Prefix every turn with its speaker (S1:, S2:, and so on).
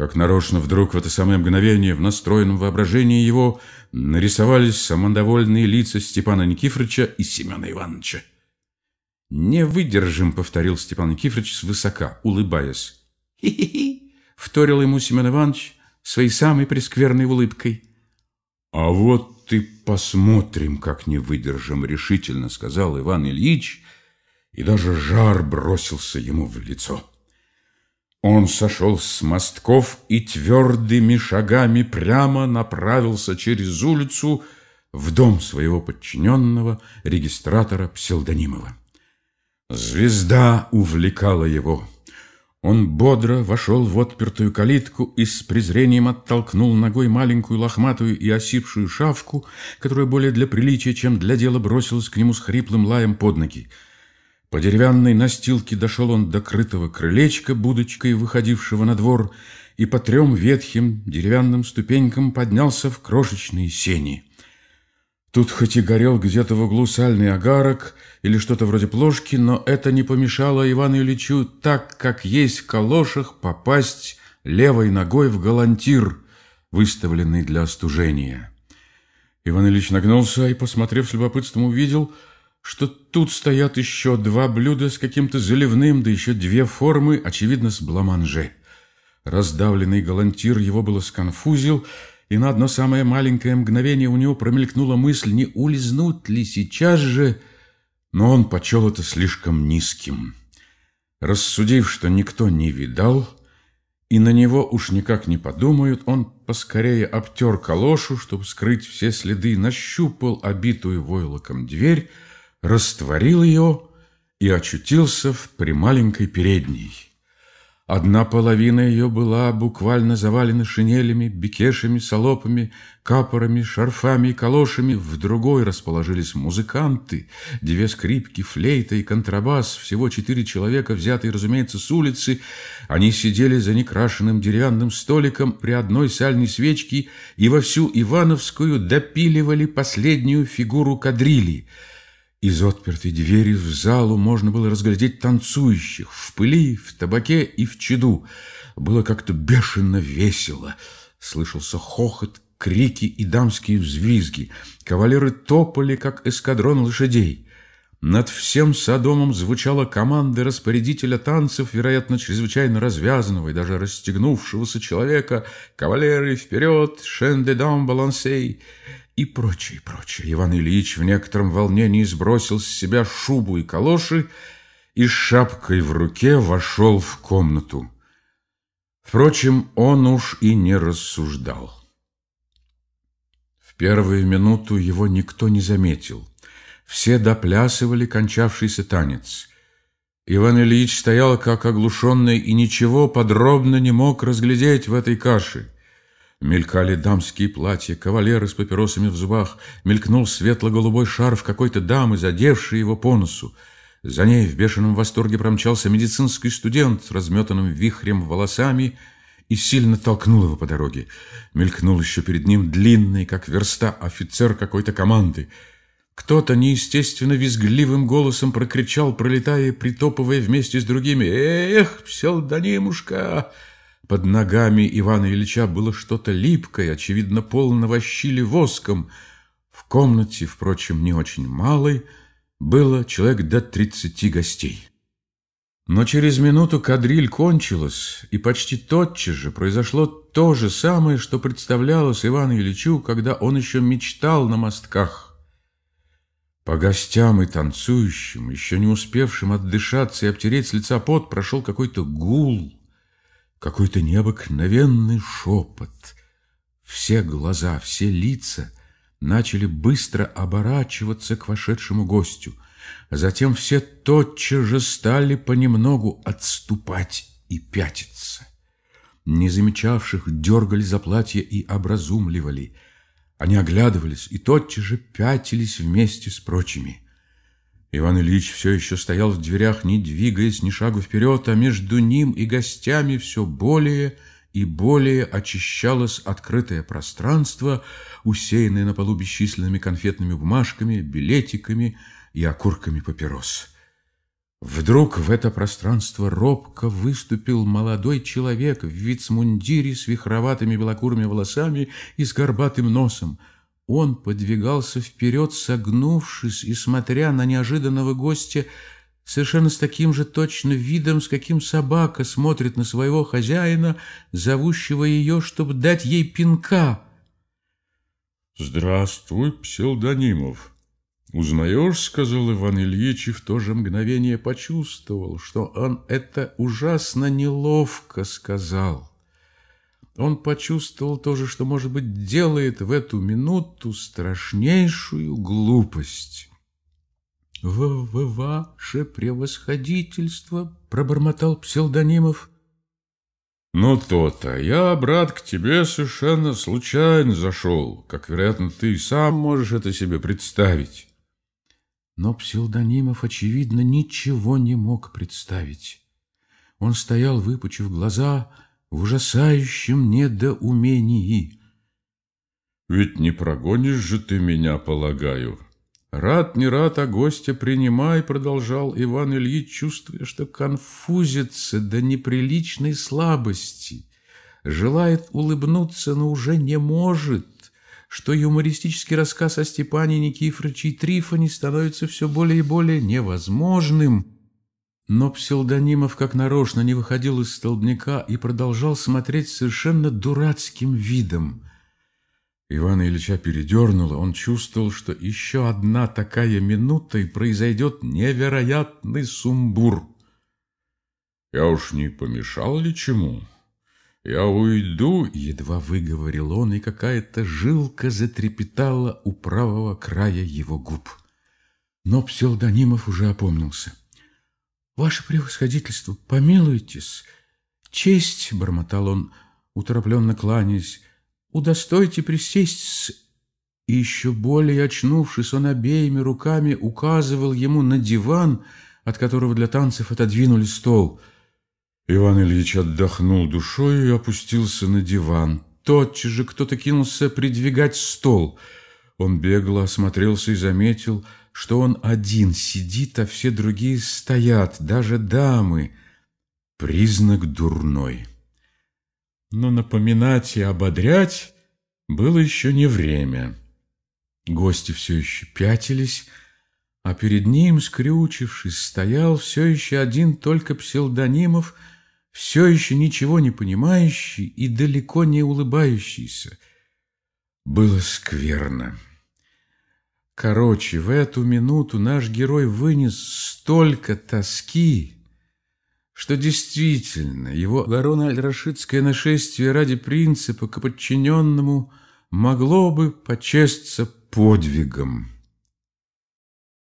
S1: Как нарочно вдруг в это самое мгновение в настроенном воображении его нарисовались самодовольные лица Степана Никифоровича и Семена Ивановича. «Не выдержим», — повторил Степан Никифорович свысока, улыбаясь. «Хи-хи-хи», — вторил ему Семен Иванович своей самой прескверной улыбкой. «А вот ты посмотрим, как не выдержим», — решительно сказал Иван Ильич, и даже жар бросился ему в лицо. Он сошел с мостков и твердыми шагами прямо направился через улицу в дом своего подчиненного регистратора Псилдонимова. Звезда увлекала его. Он бодро вошел в отпертую калитку и с презрением оттолкнул ногой маленькую лохматую и осипшую шавку, которая более для приличия, чем для дела бросилась к нему с хриплым лаем под ноги. По деревянной настилке дошел он до крытого крылечка, будочкой выходившего на двор, и по трем ветхим деревянным ступенькам поднялся в крошечные сени. Тут хоть и горел где-то в углу сальный агарок или что-то вроде плошки, но это не помешало Ивану Ильичу так, как есть в калошах, попасть левой ногой в галантир, выставленный для остужения. Иван Ильич нагнулся и, посмотрев с любопытством, увидел — что тут стоят еще два блюда с каким-то заливным, да еще две формы, очевидно, с бламанже. Раздавленный галантир его было сконфузил, и на одно самое маленькое мгновение у него промелькнула мысль, не улизнуть ли сейчас же, но он почел это слишком низким. Рассудив, что никто не видал, и на него уж никак не подумают, он поскорее обтер калошу, чтобы скрыть все следы, нащупал обитую войлоком дверь, растворил ее и очутился в прималенькой передней. Одна половина ее была буквально завалена шинелями, бикешами, салопами, капорами, шарфами и калошами. В другой расположились музыканты, две скрипки, флейта и контрабас, всего четыре человека, взятые, разумеется, с улицы. Они сидели за некрашенным деревянным столиком при одной сальной свечке и во всю Ивановскую допиливали последнюю фигуру кадрили — из отпертой двери в залу можно было разглядеть танцующих в пыли, в табаке и в чаду. Было как-то бешено весело. Слышался хохот, крики и дамские взвизги. Кавалеры топали, как эскадрон лошадей. Над всем Содомом звучала команда распорядителя танцев, вероятно, чрезвычайно развязанного и даже расстегнувшегося человека. «Кавалеры, вперед! Шен де дам балансей!» И прочее, прочее. Иван Ильич в некотором волнении сбросил с себя шубу и калоши и шапкой в руке вошел в комнату. Впрочем, он уж и не рассуждал. В первую минуту его никто не заметил. Все доплясывали кончавшийся танец. Иван Ильич стоял как оглушенный и ничего подробно не мог разглядеть в этой каше. Мелькали дамские платья, кавалеры с папиросами в зубах, мелькнул светло-голубой шарф какой-то дамы, задевший его по носу. За ней в бешеном восторге промчался медицинский студент с разметанным вихрем волосами и сильно толкнул его по дороге. Мелькнул еще перед ним длинный, как верста, офицер какой-то команды. Кто-то неестественно визгливым голосом прокричал, пролетая и притопывая вместе с другими. «Эх, псевдонимушка!» Под ногами Ивана Ильича было что-то липкое, очевидно, полного щили воском. В комнате, впрочем, не очень малой, было человек до тридцати гостей. Но через минуту кадриль кончилась, и почти тотчас же произошло то же самое, что представлялось Ивану Ильичу, когда он еще мечтал на мостках. По гостям и танцующим, еще не успевшим отдышаться и обтереть с лица пот, прошел какой-то гул — какой-то необыкновенный шепот. Все глаза, все лица начали быстро оборачиваться к вошедшему гостю. Затем все тотчас же стали понемногу отступать и пятиться. Не замечавших дергали за платье и образумливали. Они оглядывались и тотчас же пятились вместе с прочими. Иван Ильич все еще стоял в дверях, не двигаясь ни шагу вперед, а между ним и гостями все более и более очищалось открытое пространство, усеянное на полу бесчисленными конфетными бумажками, билетиками и окурками папирос. Вдруг в это пространство робко выступил молодой человек в вицмундире с вихроватыми белокурыми волосами и с горбатым носом. Он подвигался вперед, согнувшись и смотря на неожиданного гостя, совершенно с таким же точно видом, с каким собака смотрит на своего хозяина, зовущего ее, чтобы дать ей пинка.
S2: «Здравствуй, псевдонимов!» «Узнаешь?» — сказал Иван Ильич, и в то же мгновение почувствовал, что он это ужасно неловко сказал. Он почувствовал тоже, что, может быть, делает в эту минуту страшнейшую глупость.
S1: «В, в ваше превосходительство!» — пробормотал псевдонимов.
S2: «Ну, то-то. Я, брат, к тебе совершенно случайно зашел, как, вероятно, ты сам можешь это себе представить».
S1: Но Псилдонимов, очевидно, ничего не мог представить. Он стоял, выпучив глаза, в ужасающем недоумении.
S2: «Ведь не прогонишь же ты меня, полагаю?» «Рад, не рад, а гостя принимай», — продолжал Иван Ильич, чувствуя, что конфузится до неприличной слабости. Желает улыбнуться, но уже не может что юмористический рассказ о Степане Никифоровиче и Трифоне становится все более и более невозможным. Но псевдонимов как нарочно не выходил из столбняка и продолжал смотреть совершенно дурацким видом. Ивана Ильича передернуло, он чувствовал, что еще одна такая минута и произойдет невероятный сумбур. «Я уж не помешал ли чему?» «Я уйду», —
S1: едва выговорил он, и какая-то жилка затрепетала у правого края его губ. Но псевдонимов уже опомнился. «Ваше превосходительство, помилуйтесь! Честь!» — бормотал он, уторопленно кланяясь. «Удостойте присесть с...» И еще более очнувшись, он обеими руками указывал ему на диван, от которого для танцев отодвинули стол —
S2: Иван Ильич отдохнул душой и опустился на диван.
S1: Тотчас же кто-то кинулся придвигать стол. Он бегло осмотрелся и заметил, что он один сидит, а все другие стоят, даже дамы. Признак дурной. Но напоминать и ободрять было еще не время. Гости все еще пятились, а перед ним, скрючившись, стоял все еще один только псевдонимов — все еще ничего не понимающий и далеко не улыбающийся. Было скверно. Короче, в эту минуту наш герой вынес столько тоски, что действительно его Гарон-Аль-Рашидское нашествие ради принципа к подчиненному могло бы почесться подвигом.